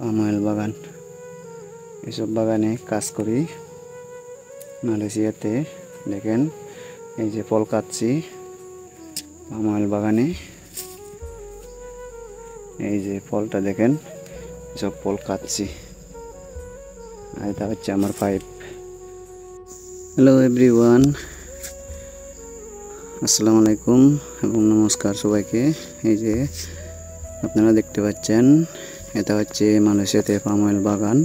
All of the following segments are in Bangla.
আময়েল বাগান। এসব বাগানে কাজ করি। মালয়েশিয়াতে দেখেন, এই যে ফল কাটছি আময়েল বাগানে। এই যে ফলটা দেখেন সব ফল কাটছি। আর এটা হচ্ছে আমার পাইপ। হ্যালো এভরিওয়ান আসসালামু আলাইকুম এবং নমস্কার সবাইকে। এই যে আপনারা দেখতে পাচ্ছেন এটা হচ্ছে মালয়েশিয়াতে পাম অয়েল বাগান।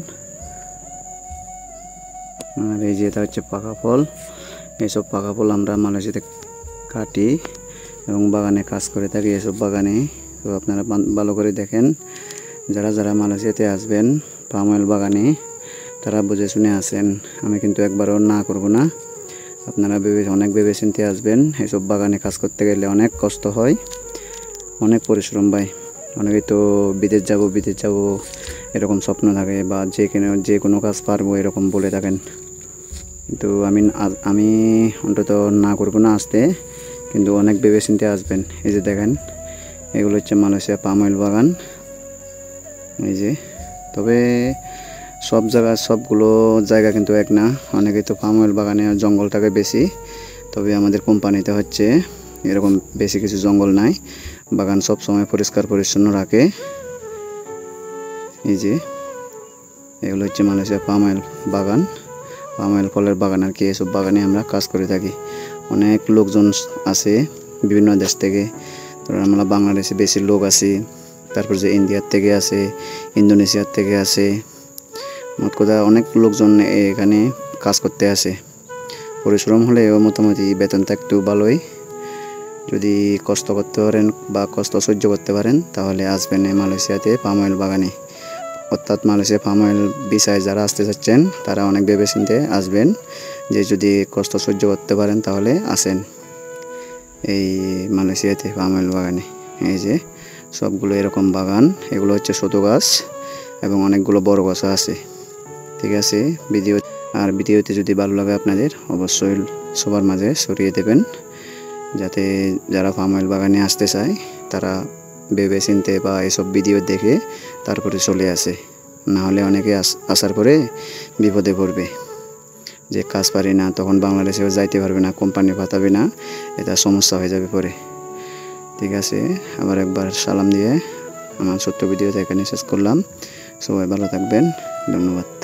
আর এই যে এটা হচ্ছে পাকা ফল। এইসব পাকা ফল আমরা মালয়েশিয়াতে কাটি এবং বাগানে কাজ করে থাকি এসব বাগানে। তো আপনারা ভালো করে দেখেন। যারা যারা মালয়েশিয়াতে আসবেন পাম অয়েল বাগানে, তারা বুঝে শুনে আসেন। আমি কিন্তু একবারও না করব না। আপনারা ভেবে অনেক ভেবে চিনতে আসবেন। এসব বাগানে কাজ করতে গেলে অনেক কষ্ট হয়। অনেক পরিশ্রম ভাই। অনেকেই তো বিদেশ যাব বিদেশ যাব, এরকম স্বপ্ন থাকে বা যে কোনো যে কোনো কাজ পারব এরকম বলে থাকেন। কিন্তু আমি আমি অন্তত না করব না আসতে, কিন্তু অনেক ভেবে চিনতে আসবেন। এই যে দেখেন, এগুলো হচ্ছে মালয়েশিয়া পাম অয়েল বাগান। এই যে, তবে সব জায়গা সবগুলো জায়গা কিন্তু এক না। অনেকে তো পাম অয়েল বাগানে জঙ্গলটাকে বেশি, তবে আমাদের কোম্পানিতে হচ্ছে এরকম বেশি কিছু জঙ্গল নাই। বাগান সব সময় পরিষ্কার পরিচ্ছন্ন রাখে। এই যে, এগুলো হচ্ছে মালয়েশিয়া পাম অয়েল বাগান। পাম অয়েল ফলের বাগান আর কি, এসব বাগানে আমরা কাজ করে থাকি। অনেক লোকজন আছে বিভিন্ন দেশ থেকে। ধরুন আমরা বাংলাদেশে বেশি লোক আছি তারপর যে ইন্ডিয়ার থেকে আছে ইন্দোনেশিয়ার থেকে আছে মোট কথা অনেক লোকজন এখানে কাজ করতে আসে। পরিশ্রম হলেও মোটামুটি বেতনটা একটু ভালোই। যদি কষ্ট করতে পারেন বা কষ্ট সহ্য করতে পারেন, তাহলে আসবেন এই মালয়েশিয়াতে পাম অয়েল বাগানে। অর্থাৎ মালয়েশিয়া পাম অয়েল বিষয়ে যারা আসতে চাচ্ছেন, তারা অনেক ভেবে চিনতে আসবেন যে যদি কষ্ট সহ্য করতে পারেন, তাহলে আসেন এই মালয়েশিয়াতে পাম অয়েল বাগানে। এই যে, সবগুলো এরকম বাগান, এগুলো হচ্ছে ছোটো গাছ এবং অনেকগুলো বড় গাছও আছে। ঠিক আছে, ভিডিও আর ভিডিওতে যদি ভালো লাগে আপনাদের, অবশ্যই সবার মাঝে সরিয়ে দেবেন। যাতে যারা পাম অয়েল বাগানে আসতে চায়, তারা ভেবে চিনতে বা এসব ভিডিও দেখে তারপরে চলে আসে। না হলে অনেকে আস- আসার পরে বিপদে পড়বে। যে কাজ পারি না, তখন বাংলাদেশেও যাইতে পারবে না, কোম্পানি পাতাবে না, এটা সমস্যা হয়ে যাবে পরে। ঠিক আছে, আবার একবার সালাম দিয়ে আমার ছোট্ট ভিডিওটা এখানে শেষ করলাম। সবাই ভালো থাকবেন, ধন্যবাদ।